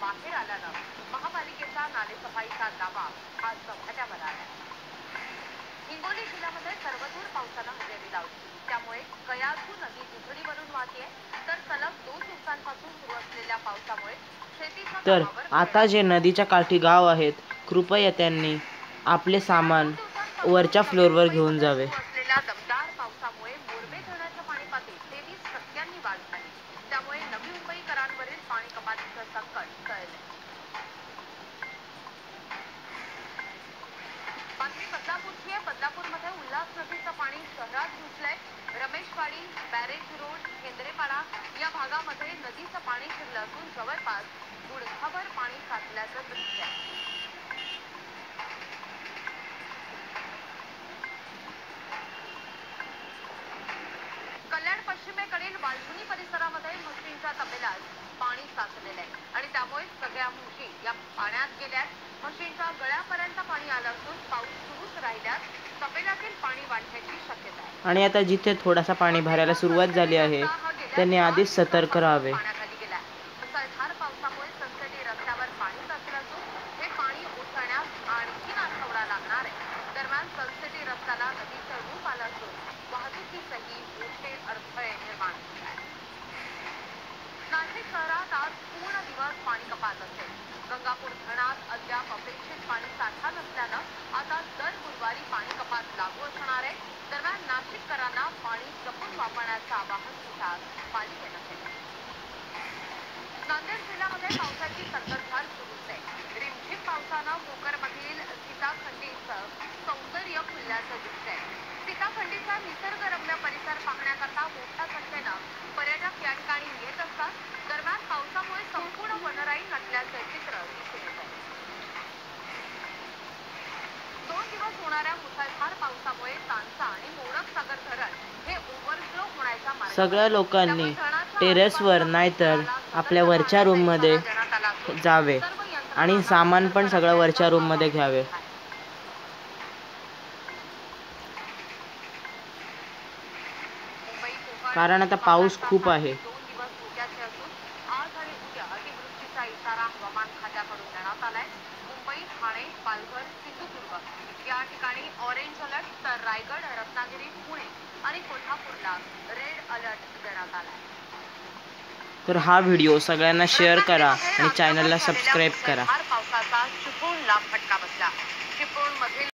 बाहेर आल्यानं महापालिकेचा नालेसफाईचा दावा आज चव्हाट्यावर आला हिंगोली जिल्ह्यामध्ये सर्वदूर पावसानं हजेरी लावली. त्यामुळे कयाधू नदी दुथडी भरून वाहतीये तर सलग दोन दिवसांपासून सुरू असलेल्या पावसामुळे तर आता जे नदीच्या काठी गाव आहेत कृपया त्यांनी आपले सामान वरच्या फ्लोअरवर घेऊन जावे. असलेल्या दमदार पावसामुळे मोरबे धरणाच्या पाणी पातळीत तेवीस टक्क्यांनी वाढ झाली. त्यामुळे नवी मुंबईकरांवरील पाणी कपातीचं संकट टळले बातमी बदलापूरची आहे बदलापूरमध्ये उल्हास नदीचं पाणी शहरात घुसलंय. रमेशवाडी बॅरेज रोड केंद्रेपाडा या भागामध्ये नदीचं पाणी शिरलं असून जवळपास गुडघाभर पाणी साचल्याचं दृश्य आहे. वालधुनी परिसरामध्ये म्हशींच्या तबेल्यात पाणी साचलेलं आहे. आणि त्यामुळे सगळ्या म्हशी या पाण्यात गेल्यात. म्हशींच्या गळ्यापर्यंत पाणी आलं असून पाऊस सुरूच राहिल्यास तबेल्यातील पाणी वाढण्याची शक्यता आहे. आणि आता जिथे थोडासा पाणी भरायला सुरुवात झाली आहे त्यांनी आधीच सतर्क राहावे. पाण्याखाली गेला मुसळधार पावसामुळे संसदी रस्त्यावर पाणी साचलं असून हे पाणी ओसरण्यास आणखीन आठवडा लागणार आहे दरम्यान संसदी रस्त्याला नदीचं रूप आलं असून वाहतुकीसही मोठे अडथळे निर्माण होत आहेत नाशिक तास पूर्ण दिवस पाणी कपात असेल गंगापूर धरणात अद्याप अपेक्षित पाणी साठा नसल्यानं आता दर गुरुवारी पाणी कपात लागू असणार आहे. दरम्यान नाशिककरांना पाणी जपून वापरण्याचं आवाहन सुद्धा पालिकेनं केलं नांदेड जिल्ह्यामध्ये पावसाची संततधार सुरूच आहे रिमझिम पावसानं भोकरमधील सीताखंडीचं सौंदर्य खुलल्याचं दिसतंय. सीताखंडीचा निसर्गरम्य परिसर पाहण्याकरता मुसळधार पावसामुळे तानसा आणि मोडक सागर धरण हे ओव्हरफ्लो होण्याच्या सगळ्या. लोकांनी टेरेसवर नाहीतर आपल्या वरच्या रूममध्ये जावे आणि सामान पण सगळं वरच्या रूममध्ये घ्यावे कारण आता पाऊस खूप आहे. अतिवृष्टीचा इशारा हवामान खात्याकडून देण्यात आलाय. मुंबई ठाणे पालघर सिंधुदुर्ग. या ठिकाणी ऑरेंज अलर्ट तर रायगड रत्नागिरी पुणे आणि कोल्हापूरला रेड अलर्ट देण्यात आलाय. तर हा व्हिडिओ सगळ्यांना शेअर करा आणि चॅनलला सबस्क्राईब करा. पावसाचा चिपळूणला फटका बसला. चिपळूण मधील